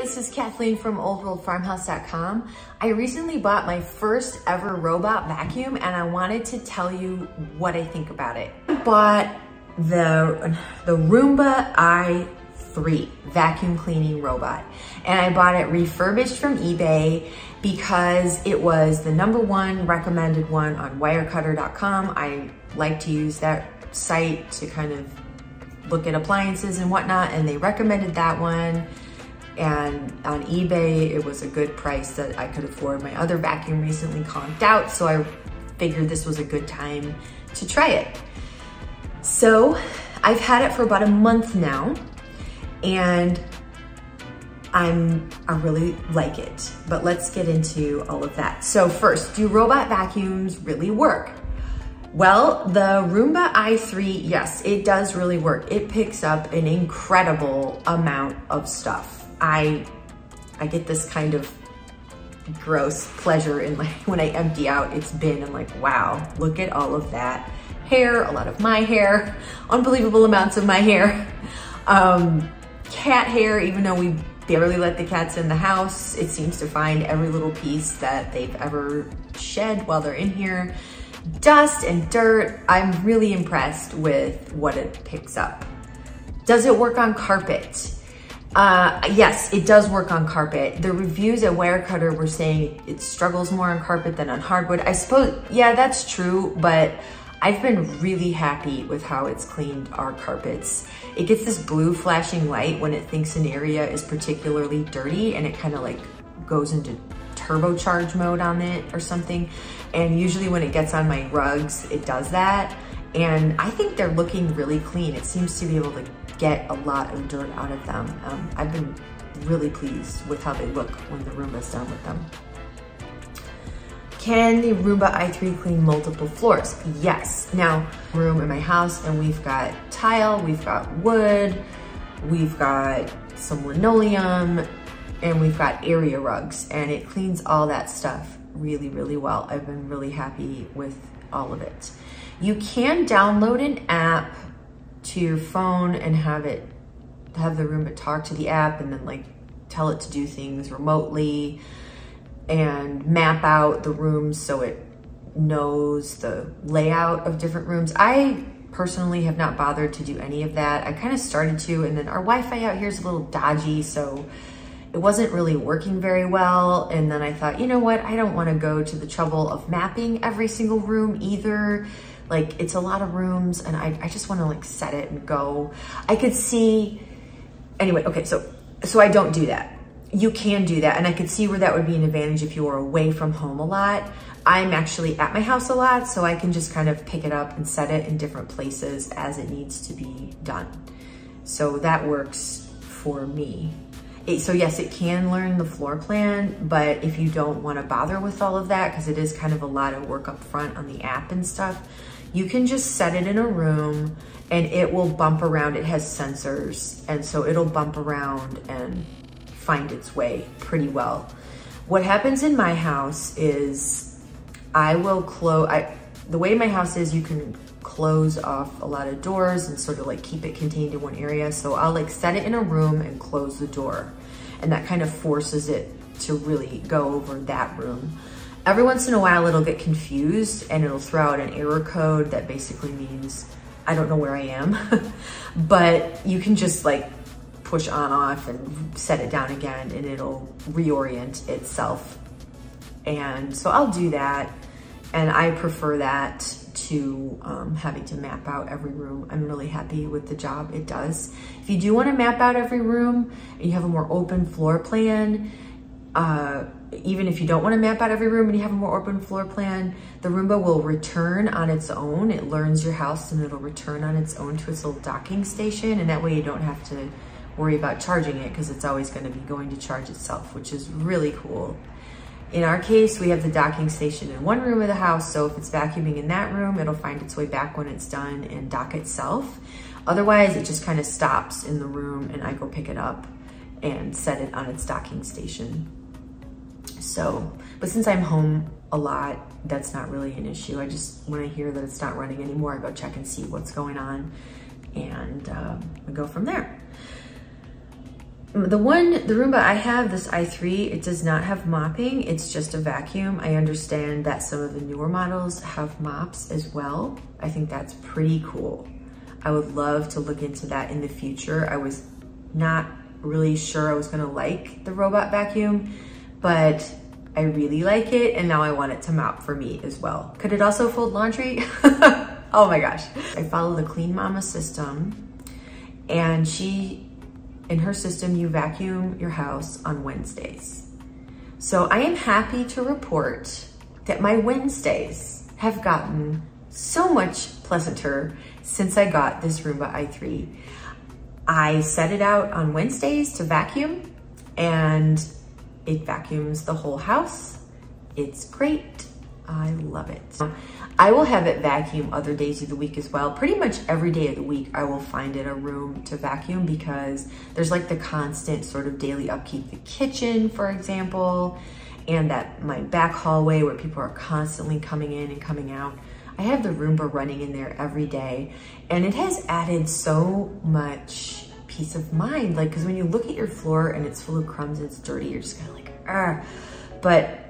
this is Kathleen from oldworldfarmhouse.com. I recently bought my first ever robot vacuum and I wanted to tell you what I think about it. I bought the, the Roomba i3 vacuum cleaning robot and I bought it refurbished from eBay because it was the number one recommended one on wirecutter.com. I like to use that site to kind of look at appliances and whatnot and they recommended that one and on eBay it was a good price that I could afford. My other vacuum recently conked out so I figured this was a good time to try it. So I've had it for about a month now and I'm, I really like it, but let's get into all of that. So first, do robot vacuums really work? Well, the Roomba i3, yes, it does really work. It picks up an incredible amount of stuff. I, I get this kind of gross pleasure in like when I empty out its bin. I'm like, wow, look at all of that hair, a lot of my hair, unbelievable amounts of my hair. Um, cat hair, even though we barely let the cats in the house, it seems to find every little piece that they've ever shed while they're in here dust and dirt. I'm really impressed with what it picks up. Does it work on carpet? Uh, yes, it does work on carpet. The reviews at Wirecutter were saying it struggles more on carpet than on hardwood. I suppose, yeah, that's true, but I've been really happy with how it's cleaned our carpets. It gets this blue flashing light when it thinks an area is particularly dirty and it kind of like goes into turbocharge mode on it or something. And usually when it gets on my rugs, it does that. And I think they're looking really clean. It seems to be able to get a lot of dirt out of them. Um, I've been really pleased with how they look when the Roomba's done with them. Can the Roomba i3 clean multiple floors? Yes. Now, room in my house and we've got tile, we've got wood, we've got some linoleum, and we've got area rugs and it cleans all that stuff really, really well. I've been really happy with all of it. You can download an app to your phone and have it, have the Roomba talk to the app and then like tell it to do things remotely and map out the rooms so it knows the layout of different rooms. I personally have not bothered to do any of that. I kind of started to, and then our Wi-Fi out here is a little dodgy, so it wasn't really working very well. And then I thought, you know what? I don't want to go to the trouble of mapping every single room either. Like it's a lot of rooms and I, I just want to like set it and go. I could see, anyway, okay, so, so I don't do that. You can do that. And I could see where that would be an advantage if you were away from home a lot. I'm actually at my house a lot, so I can just kind of pick it up and set it in different places as it needs to be done. So that works for me. It, so yes, it can learn the floor plan, but if you don't wanna bother with all of that, because it is kind of a lot of work up front on the app and stuff, you can just set it in a room and it will bump around. It has sensors, and so it'll bump around and find its way pretty well. What happens in my house is I will close, I, the way my house is, you can close off a lot of doors and sort of like keep it contained in one area. So I'll like set it in a room and close the door. And that kind of forces it to really go over that room. Every once in a while it'll get confused and it'll throw out an error code that basically means I don't know where I am. but you can just like push on off and set it down again and it'll reorient itself. And so I'll do that. And I prefer that to um, having to map out every room. I'm really happy with the job it does. If you do wanna map out every room and you have a more open floor plan, uh, even if you don't wanna map out every room and you have a more open floor plan, the Roomba will return on its own. It learns your house and it'll return on its own to its little docking station. And that way you don't have to worry about charging it because it's always gonna be going to charge itself, which is really cool. In our case, we have the docking station in one room of the house, so if it's vacuuming in that room, it'll find its way back when it's done and dock itself. Otherwise, it just kind of stops in the room and I go pick it up and set it on its docking station. So, but since I'm home a lot, that's not really an issue. I just, when I hear that it's not running anymore, I go check and see what's going on and um, we go from there. Mm, the one, the Roomba I have, this i3, it does not have mopping. It's just a vacuum. I understand that some of the newer models have mops as well. I think that's pretty cool. I would love to look into that in the future. I was not really sure I was gonna like the robot vacuum, but I really like it and now I want it to map for me as well. Could it also fold laundry? oh my gosh. I follow the Clean Mama system and she, in her system, you vacuum your house on Wednesdays. So I am happy to report that my Wednesdays have gotten so much pleasanter since I got this Roomba i3. I set it out on Wednesdays to vacuum and it vacuums the whole house. It's great. I love it. I will have it vacuum other days of the week as well. Pretty much every day of the week, I will find it a room to vacuum because there's like the constant sort of daily upkeep. The kitchen, for example, and that my back hallway where people are constantly coming in and coming out. I have the Roomba running in there every day and it has added so much peace of mind. Like, cause when you look at your floor and it's full of crumbs and it's dirty, you're just kind of like, ah. But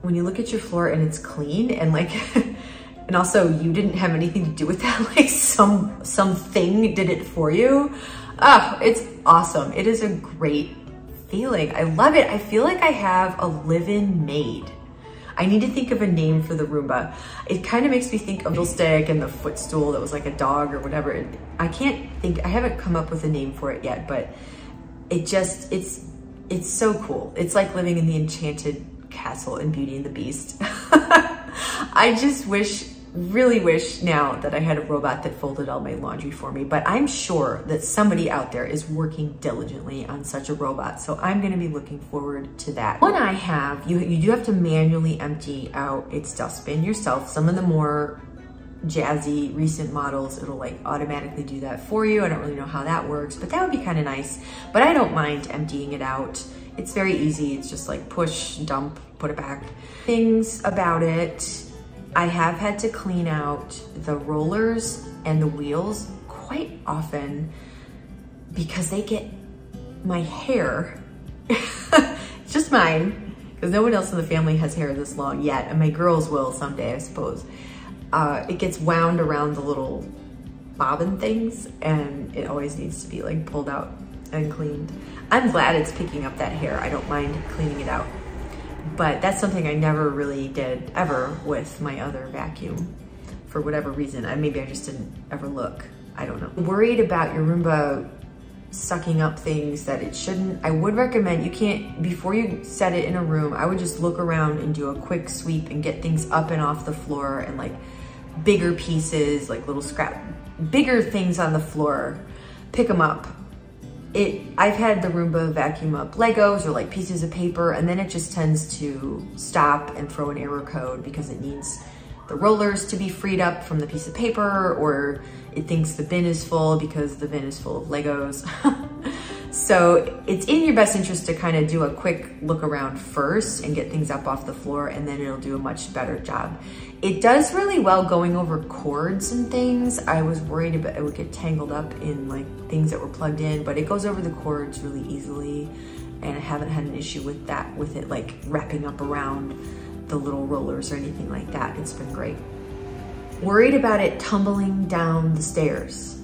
when you look at your floor and it's clean and like, and also you didn't have anything to do with that, like some, something did it for you. Ah, it's awesome. It is a great feeling. I love it. I feel like I have a live-in maid. I need to think of a name for the Roomba. It kind of makes me think of the stick and the footstool that was like a dog or whatever. I can't think, I haven't come up with a name for it yet, but it just, it's, it's so cool. It's like living in the enchanted castle in Beauty and the Beast. I just wish really wish now that I had a robot that folded all my laundry for me, but I'm sure that somebody out there is working diligently on such a robot. So I'm gonna be looking forward to that. One I have, you, you do have to manually empty out its dustbin yourself. Some of the more jazzy recent models, it'll like automatically do that for you. I don't really know how that works, but that would be kind of nice. But I don't mind emptying it out. It's very easy. It's just like push, dump, put it back. Things about it, I have had to clean out the rollers and the wheels quite often because they get my hair, just mine, because no one else in the family has hair this long yet, and my girls will someday, I suppose. Uh, it gets wound around the little bobbin things, and it always needs to be like pulled out and cleaned. I'm glad it's picking up that hair. I don't mind cleaning it out but that's something I never really did ever with my other vacuum for whatever reason. I, maybe I just didn't ever look. I don't know. Worried about your Roomba sucking up things that it shouldn't. I would recommend you can't, before you set it in a room, I would just look around and do a quick sweep and get things up and off the floor and like bigger pieces, like little scrap, bigger things on the floor, pick them up, it I've had the Roomba vacuum up Legos or like pieces of paper and then it just tends to stop and throw an error code because it needs the rollers to be freed up from the piece of paper or it thinks the bin is full because the bin is full of Legos. so it's in your best interest to kind of do a quick look around first and get things up off the floor and then it'll do a much better job. It does really well going over cords and things. I was worried about it would get tangled up in like things that were plugged in, but it goes over the cords really easily. And I haven't had an issue with that, with it like wrapping up around the little rollers or anything like that. It's been great. Worried about it tumbling down the stairs.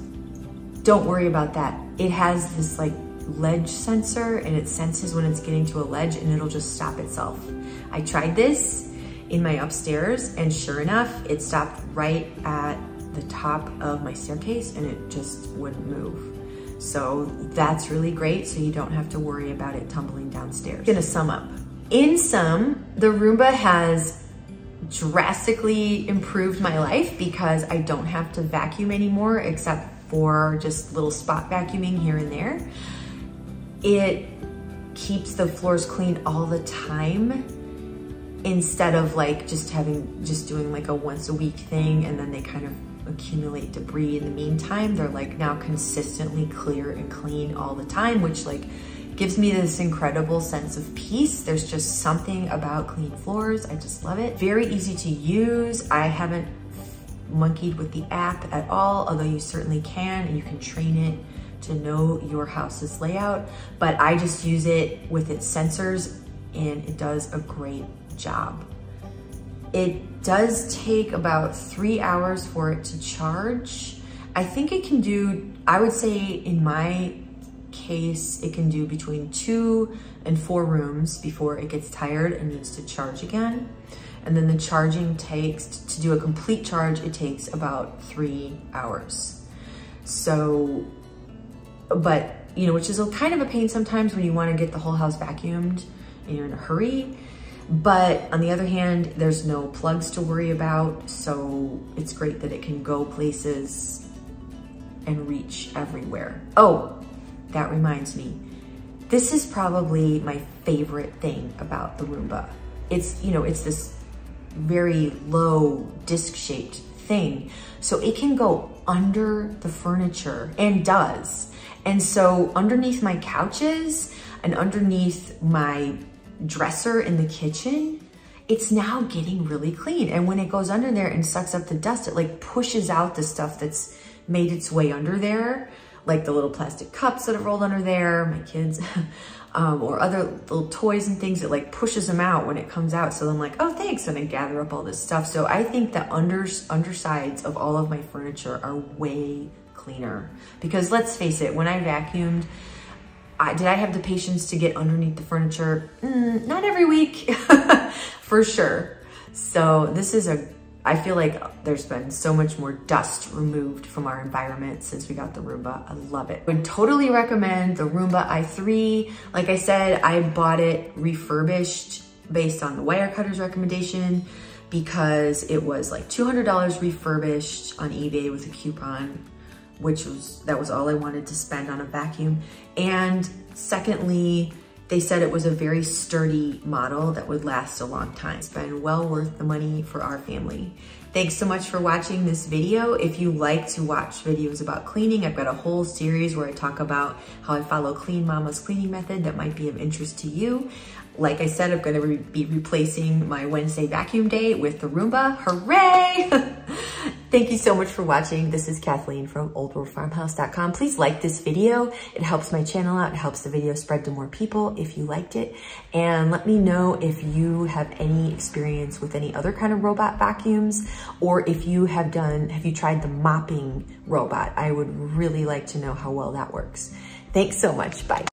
Don't worry about that. It has this like ledge sensor and it senses when it's getting to a ledge and it'll just stop itself. I tried this in my upstairs and sure enough, it stopped right at the top of my staircase and it just wouldn't move. So that's really great so you don't have to worry about it tumbling downstairs. I'm gonna sum up. In sum, the Roomba has drastically improved my life because I don't have to vacuum anymore except for just little spot vacuuming here and there. It keeps the floors clean all the time instead of like just having, just doing like a once a week thing and then they kind of accumulate debris in the meantime. They're like now consistently clear and clean all the time, which like gives me this incredible sense of peace. There's just something about clean floors. I just love it. Very easy to use. I haven't monkeyed with the app at all, although you certainly can and you can train it to know your house's layout, but I just use it with its sensors and it does a great job. It does take about three hours for it to charge. I think it can do, I would say in my case, it can do between two and four rooms before it gets tired and needs to charge again. And then the charging takes, to do a complete charge, it takes about three hours. So, but, you know, which is a kind of a pain sometimes when you wanna get the whole house vacuumed and you're in a hurry. But on the other hand, there's no plugs to worry about. So it's great that it can go places and reach everywhere. Oh, that reminds me. This is probably my favorite thing about the Roomba. It's, you know, it's this very low disc shaped thing. So it can go under the furniture and does. And so underneath my couches and underneath my dresser in the kitchen, it's now getting really clean. And when it goes under there and sucks up the dust, it like pushes out the stuff that's made its way under there, like the little plastic cups that have rolled under there, my kids, um, or other little toys and things, it like pushes them out when it comes out. So I'm like, oh, thanks. And I gather up all this stuff. So I think the unders, undersides of all of my furniture are way cleaner because let's face it, when I vacuumed, I, did I have the patience to get underneath the furniture? Mm, not every week, for sure. So this is a, I feel like there's been so much more dust removed from our environment since we got the Roomba. I love it. Would totally recommend the Roomba i3. Like I said, I bought it refurbished based on the Wirecutter's recommendation because it was like $200 refurbished on eBay with a coupon which was, that was all I wanted to spend on a vacuum. And secondly, they said it was a very sturdy model that would last a long time. It's been well worth the money for our family. Thanks so much for watching this video. If you like to watch videos about cleaning, I've got a whole series where I talk about how I follow Clean Mama's cleaning method that might be of interest to you. Like I said, I'm gonna re be replacing my Wednesday vacuum day with the Roomba. Hooray! Thank you so much for watching. This is Kathleen from oldworldfarmhouse.com. Please like this video. It helps my channel out. It helps the video spread to more people if you liked it. And let me know if you have any experience with any other kind of robot vacuums or if you have done, have you tried the mopping robot? I would really like to know how well that works. Thanks so much. Bye.